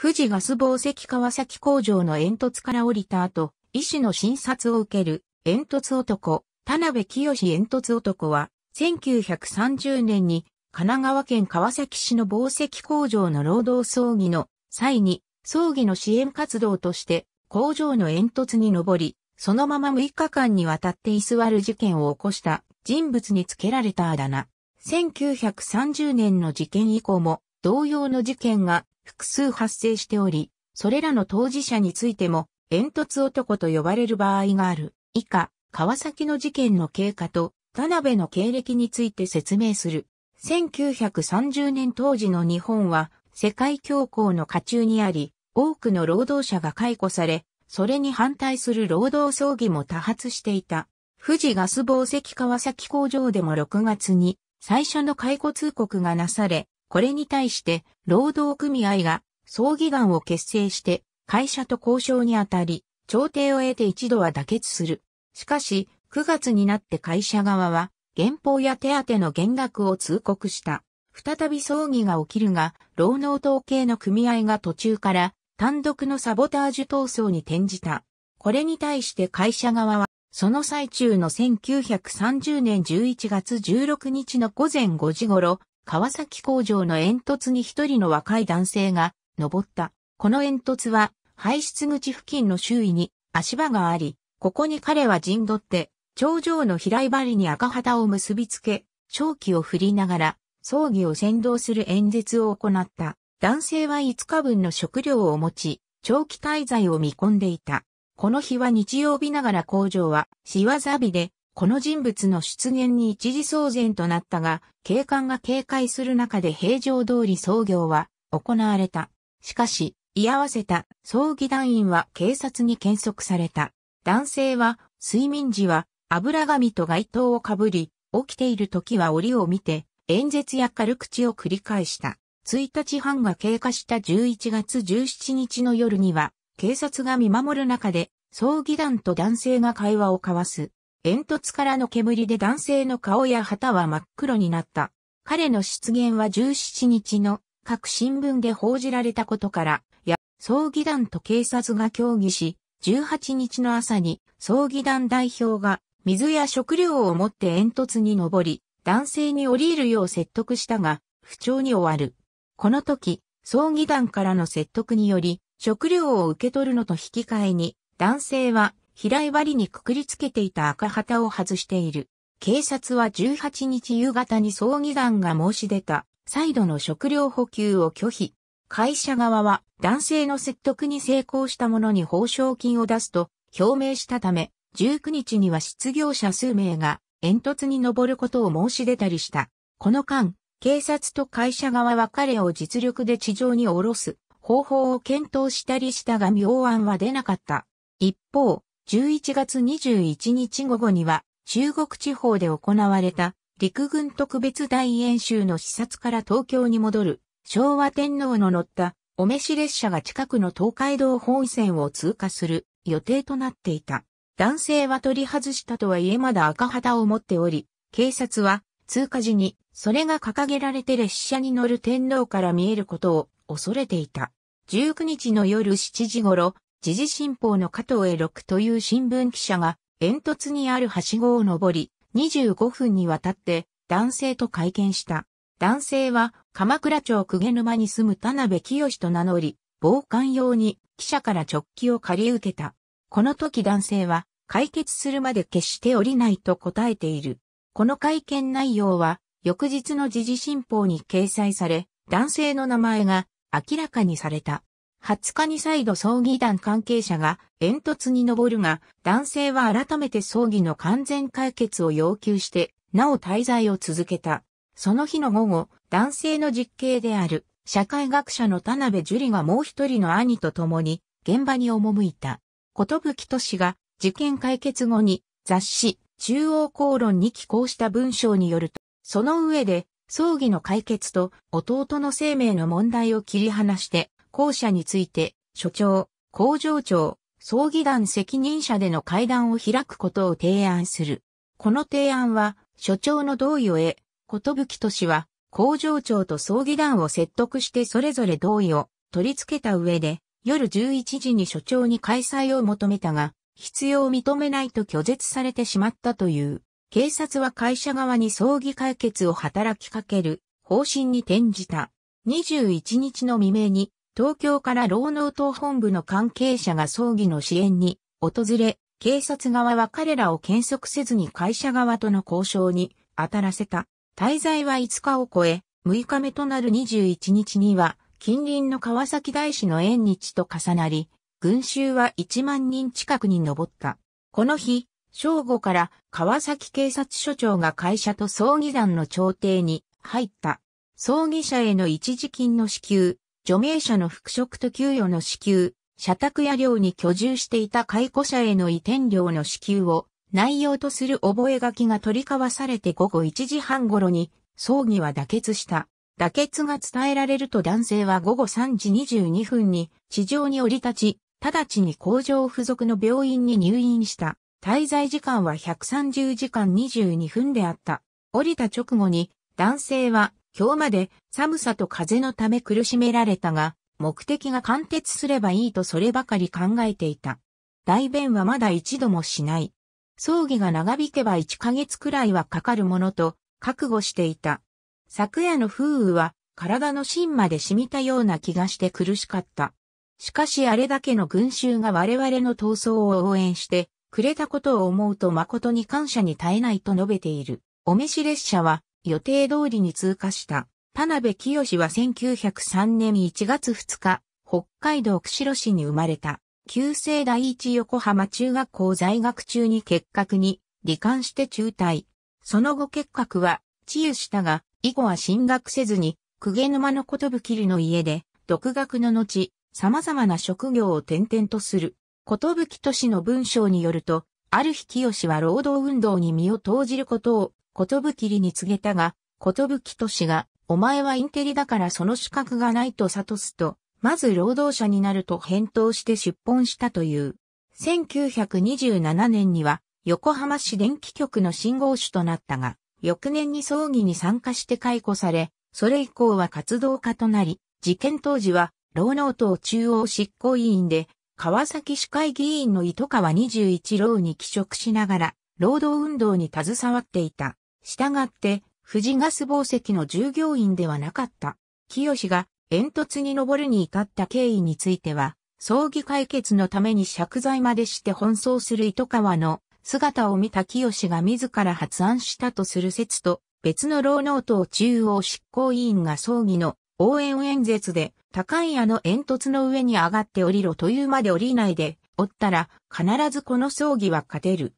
富士ガス紡績川崎工場の煙突から降りた後、医師の診察を受ける煙突男、田辺清煙突男は、1930年に神奈川県川崎市の紡績工場の労働葬儀の際に、葬儀の支援活動として工場の煙突に登り、そのまま6日間にわたって居座る事件を起こした人物につけられたあだ名。1930年の事件以降も同様の事件が複数発生しており、それらの当事者についても煙突男と呼ばれる場合がある。以下、川崎の事件の経過と田辺の経歴について説明する。1930年当時の日本は世界恐慌の下中にあり、多くの労働者が解雇され、それに反対する労働争議も多発していた。富士ガス紡績川崎工場でも6月に最初の解雇通告がなされ、これに対して労働組合が葬儀団を結成して会社と交渉にあたり、調停を得て一度は妥結する。しかし、9月になって会社側は減俸や手当の減額を通告した。再び葬儀が起きるが、労農統計の組合が途中から単独のサボタージュ闘争に転じた。これに対して会社側は、その最中の1930年11月16日の午前5時頃、川崎工場の煙突に一人の若い男性が登った。この煙突は排出口付近の周囲に足場があり、ここに彼は陣取って、頂上の平井張に赤旗を結びつけ、正気を振りながら、葬儀を先導する演説を行った。男性は5日分の食料を持ち、長期滞在を見込んでいた。この日は日曜日ながら工場は、仕業日で、この人物の出現に一時騒然となったが、警官が警戒する中で平常通り操業は行われた。しかし、居合わせた葬儀団員は警察に検測された。男性は、睡眠時は油紙と街灯をかぶり、起きている時は折を見て、演説や軽口を繰り返した。1日半が経過した11月17日の夜には、警察が見守る中で、葬儀団と男性が会話を交わす。煙突からの煙で男性の顔や旗は真っ黒になった。彼の出現は17日の各新聞で報じられたことから、や、葬儀団と警察が協議し、18日の朝に葬儀団代表が水や食料を持って煙突に登り、男性に降りるよう説得したが、不調に終わる。この時、葬儀団からの説得により、食料を受け取るのと引き換えに、男性は平井割にくくりつけていた赤旗を外している。警察は18日夕方に葬儀団が申し出た再度の食料補給を拒否。会社側は男性の説得に成功した者に報奨金を出すと表明したため、19日には失業者数名が煙突に登ることを申し出たりした。この間、警察と会社側は彼を実力で地上に下ろす方法を検討したりしたが妙案は出なかった。一方、11月21日午後には中国地方で行われた陸軍特別大演習の視察から東京に戻る昭和天皇の乗ったお召し列車が近くの東海道本線を通過する予定となっていた。男性は取り外したとはいえまだ赤旗を持っており、警察は通過時にそれが掲げられて列車に乗る天皇から見えることを恐れていた。19日の夜7時頃、時事新報の加藤栄六という新聞記者が煙突にあるはしごを登り、25分にわたって男性と会見した。男性は鎌倉町久沼に住む田辺清と名乗り、傍観用に記者から直帰を借り受けた。この時男性は解決するまで決して降りないと答えている。この会見内容は翌日の時事新報に掲載され、男性の名前が明らかにされた。20日に再度葬儀団関係者が煙突に登るが、男性は改めて葬儀の完全解決を要求して、なお滞在を続けた。その日の午後、男性の実刑である社会学者の田辺樹里がもう一人の兄と共に現場に赴いた。ことぶきとしが事件解決後に雑誌中央公論に寄稿した文章によると、その上で、葬儀の解決と弟の生命の問題を切り離して、後者について、所長、工場長、葬儀団責任者での会談を開くことを提案する。この提案は、所長の同意を得、ことぶきとしは、工場長と葬儀団を説得してそれぞれ同意を取り付けた上で、夜11時に所長に開催を求めたが、必要を認めないと拒絶されてしまったという。警察は会社側に葬儀解決を働きかける方針に転じた。21日の未明に東京から労農党本部の関係者が葬儀の支援に訪れ、警察側は彼らを検測せずに会社側との交渉に当たらせた。滞在は5日を超え、6日目となる21日には、近隣の川崎大師の縁日と重なり、群衆は1万人近くに上った。この日、正午から川崎警察署長が会社と葬儀団の調停に入った。葬儀者への一時金の支給、除名者の復職と給与の支給、社宅や寮に居住していた解雇者への移転料の支給を内容とする覚書が取り交わされて午後1時半頃に葬儀は妥結した。妥結が伝えられると男性は午後3時22分に地上に降り立ち、直ちに工場付属の病院に入院した。滞在時間は130時間22分であった。降りた直後に男性は今日まで寒さと風のため苦しめられたが、目的が貫徹すればいいとそればかり考えていた。代弁はまだ一度もしない。葬儀が長引けば1ヶ月くらいはかかるものと覚悟していた。昨夜の風雨は体の芯まで染みたような気がして苦しかった。しかしあれだけの群衆が我々の闘争を応援してくれたことを思うと誠に感謝に耐えないと述べている。お召し列車は予定通りに通過した。田辺清は1903年1月2日、北海道釧路市に生まれた。旧制第一横浜中学校在学中に結核に罹患して中退。その後結核は治癒したが、以後は進学せずに、公家沼のことぶきりの家で、独学の後、様々な職業を転々とする。ことぶき都市の文章によると、ある日清は労働運動に身を投じることを、ことぶきりに告げたが、ことぶき都市が、お前はインテリだからその資格がないと悟すと、まず労働者になると返答して出本したという。1927年には横浜市電気局の信号主となったが、翌年に葬儀に参加して解雇され、それ以降は活動家となり、事件当時は労農党中央執行委員で、川崎市会議員の糸川21郎に帰職しながら、労働運動に携わっていた。したがって、富士ガス宝石の従業員ではなかった。清が煙突に登るに至った経緯については、葬儀解決のために借財までして奔走する糸川の姿を見た清が自ら発案したとする説と、別の労農党中央執行委員が葬儀の応援演説で、高い屋の煙突の上に上がって降りろというまで降りないで、おったら必ずこの葬儀は勝てる。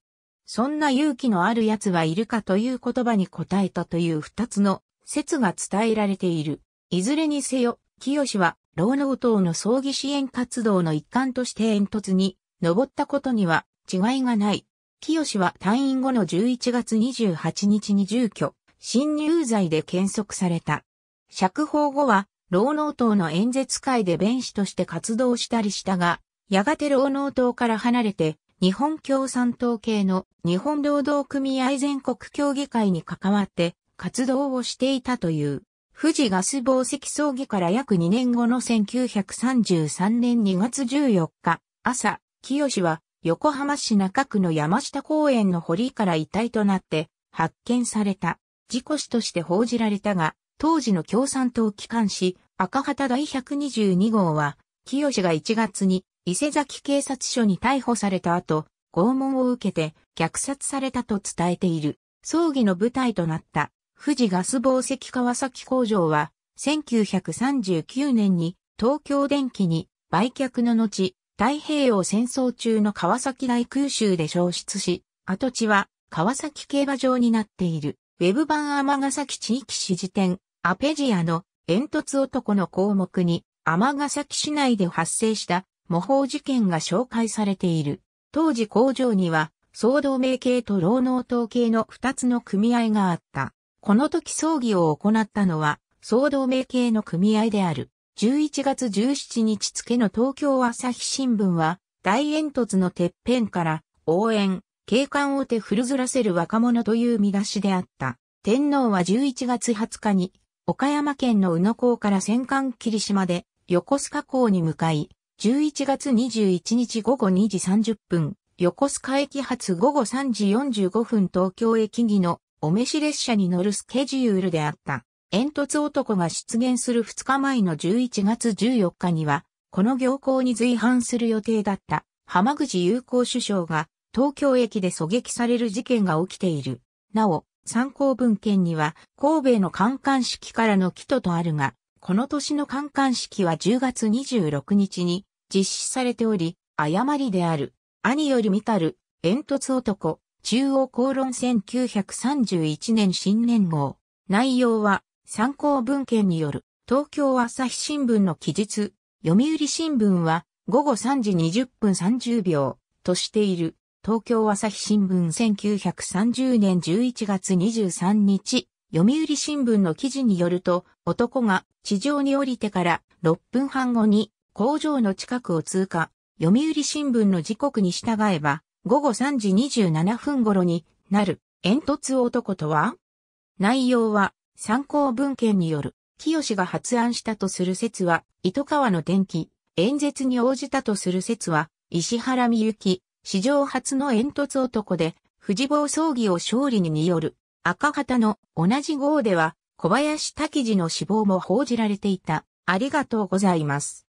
そんな勇気のある奴はいるかという言葉に答えたという二つの説が伝えられている。いずれにせよ、清は、労農党の葬儀支援活動の一環として煙突に登ったことには違いがない。清は退院後の11月28日に住居、侵入罪で検測された。釈放後は、労農党の演説会で弁士として活動したりしたが、やがて労農党から離れて、日本共産党系の日本労働組合全国協議会に関わって活動をしていたという。富士ガス紡績葬儀から約2年後の1933年2月14日、朝、清は横浜市中区の山下公園の堀から遺体となって発見された。事故死として報じられたが、当時の共産党機関紙赤旗第122号は、清が1月に伊勢崎警察署に逮捕された後、拷問を受けて虐殺されたと伝えている。葬儀の舞台となった富士ガス紡績川崎工場は、1939年に東京電機に売却の後、太平洋戦争中の川崎大空襲で消失し、跡地は川崎競馬場になっている。ウェブ版尼崎地域史事典、アペジアの煙突男の項目に、尼崎市内で発生した模倣事件が紹介されている。当時工場には、総同盟系と労農党系の二つの組合があった。この時葬儀を行ったのは、総同盟系の組合である。11月17日付の東京朝日新聞は、大煙突のてっぺんから応援、景観をて古ずらせる若者という見出しであった。天皇は11月20日に、岡山県の宇野港から戦艦霧島で横須賀港に向かい、11月21日午後2時30分、横須賀駅発午後3時45分東京駅儀のお召し列車に乗るスケジュールであった。煙突男が出現する2日前の11月14日には、この行幸に随伴する予定だった浜口友好首相が東京駅で狙撃される事件が起きている。なお、参考文献には神戸の観艦式からの帰途とあるが、この年の観艦式は10月26日に実施されており、誤りである。兄より見たる、煙突男、中央公論1931年新年号。内容は、参考文献による、東京朝日新聞の記述、読売新聞は、午後3時20分30秒、としている。東京朝日新聞1930年11月23日、読売新聞の記事によると、男が地上に降りてから6分半後に工場の近くを通過、読売新聞の時刻に従えば、午後3時27分頃になる煙突男とは？内容は参考文献による、清が発案したとする説は、糸川の電気、演説に応じたとする説は、石原美幸、史上初の煙突男で、藤坊葬儀を勝利にによる、赤旗の同じ号では、小林滝次の死亡も報じられていた。ありがとうございます。